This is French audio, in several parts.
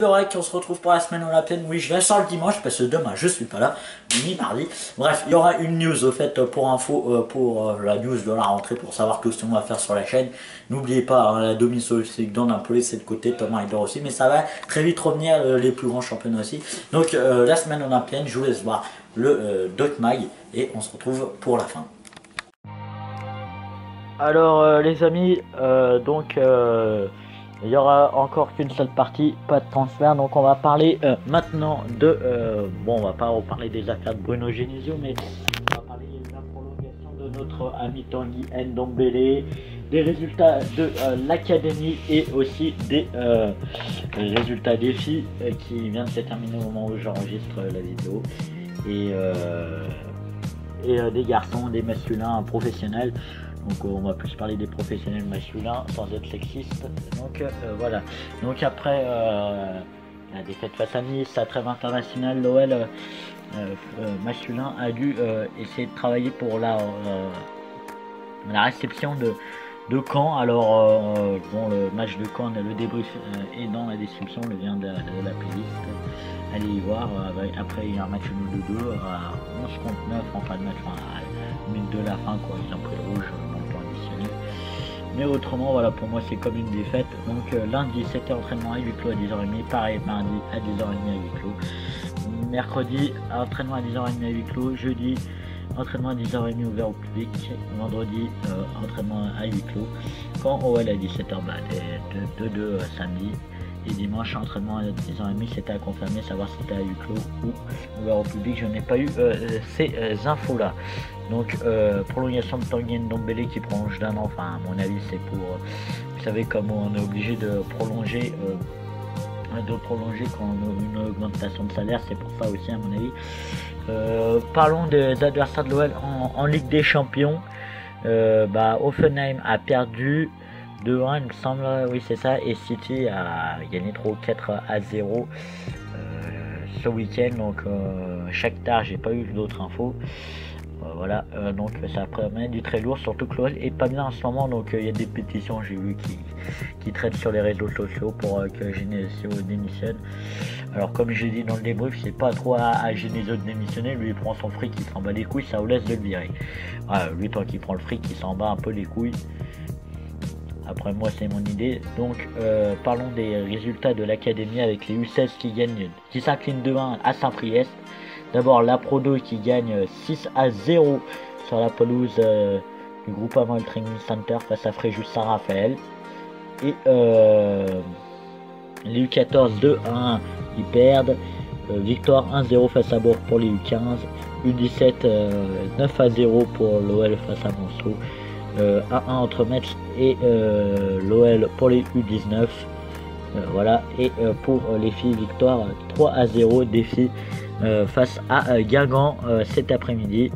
qu'on se retrouve pour la semaine olympienne. Oui, je la sors le dimanche parce que demain je suis pas là, ni mardi. Bref, il y aura une news au fait pour info, euh, pour euh, la news de la rentrée, pour savoir tout ce qu'on va faire sur la chaîne. N'oubliez pas, hein, la demi dans un peu laisser de côté, Thomas Rider aussi, mais ça va très vite revenir euh, les plus grands championnats aussi. Donc la semaine olympienne, je vous laisse voir le Doc Mag et on se retrouve pour la fin. Alors les amis, donc il y aura encore qu'une seule partie, pas de transfert. Donc on va parler euh, maintenant de... Euh, bon, on va pas reparler des affaires de Bruno Genesio, mais on va parler de la prolongation de notre ami Tanguy Ndombele, des résultats de euh, l'académie et aussi des résultats des filles qui vient de se terminer au moment où j'enregistre la vidéo. Et, et des garçons, des masculins professionnels. Donc on va plus parler des professionnels masculins sans être sexiste. Donc euh, voilà. Donc après euh, la défaite face à Nice, la trêve internationale, l'OL euh, masculin a dû essayer de travailler pour la, la réception de, de Caen. Alors bon le match de Caen, le débrief est dans la description, le lien de, la playlist. Allez y voir. après il y a un match de 2 à 11 contre 9 en fin de match, enfin, à minute de la fin quoi, ils ont pris le rouge. Mais autrement, voilà, pour moi, c'est comme une défaite. Donc euh, lundi, c'était entraînement à 8 clos à 10h30. Pareil, mardi à 10h30 à 8 clos. Mercredi, entraînement à 10h30 à 8 clos. Jeudi, entraînement à 10h30 ouvert au public. Vendredi, euh, entraînement à 8 clos. Quand OL à 17h, bah, de 2 euh, samedi. Et dimanche, entraînement à 10h30, c'était à confirmer, savoir si c'était à 8 clos ou ouvert au public. Je n'ai pas eu ces infos-là. Donc euh, prolongation de Tanguy Ndombele qui prolonge d'un an, enfin à mon avis c'est pour, vous savez comme on est obligé de prolonger, euh, de prolonger quand on a une augmentation de salaire, c'est pour ça aussi à mon avis. Euh, parlons des adversaires de l'OL en, Ligue des Champions. bah, Offenheim a perdu 2-1 il me semble, oui c'est ça, et City a gagné trop 4 à 0 ce week-end, donc chaque tard j'ai pas eu d'autres infos. Euh, voilà, euh, donc ça promet du très lourd, surtout que l'OL est pas bien en ce moment, donc euh, il y a des pétitions, j'ai vu, qui, qui traitent sur les réseaux sociaux pour que Genesio démissionne. Alors comme j'ai dit dans le débrief, c'est pas trop à, à de démissionner, lui il prend son fric, il s'en bat les couilles, ça vous laisse de le virer. lui tant qu'il prend le fric, il s'en bat un peu les couilles. Après moi c'est mon idée. Donc parlons des résultats de l'académie avec les U16 qui gagnent, qui s'inclinent 2-1 à Saint-Priest. D'abord la Pro 2 qui gagne 6 à 0 sur la pelouse euh, du groupe avant le Training Center face à Fréjus Saint-Raphaël. Et euh, les U14 2-1 ils perdent. Euh, victoire 1-0 face à Bourg pour les U15. U17 9 à 0 pour l'OL face à Monceau. 1-1 entre Metz et l'OL pour les U19. voilà, et pour les filles, victoire 3 à 0 des filles euh, face à euh, Guingamp euh, cet après-midi.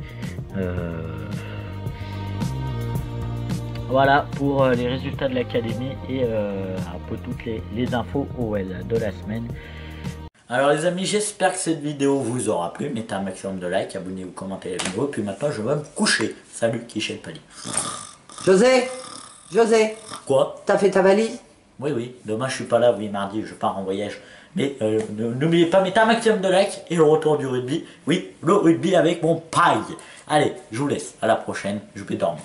Voilà pour les résultats de l'académie et un peu toutes les, infos OL de la semaine. Alors les amis, j'espère que cette vidéo vous aura plu. Mettez un maximum de likes, abonnez-vous, commentez la vidéo. Puis maintenant, je vais me coucher. Salut, Kichel Pali. José? José? Quoi? T'as fait ta valise? Oui, oui. Demain, je suis pas là. Oui, mardi, je pars en voyage. Mais euh, n'oubliez pas, mettez un maximum de likes et le retour du rugby. Oui, le rugby avec mon paille. Allez, je vous laisse. À la prochaine. Je vais dormir.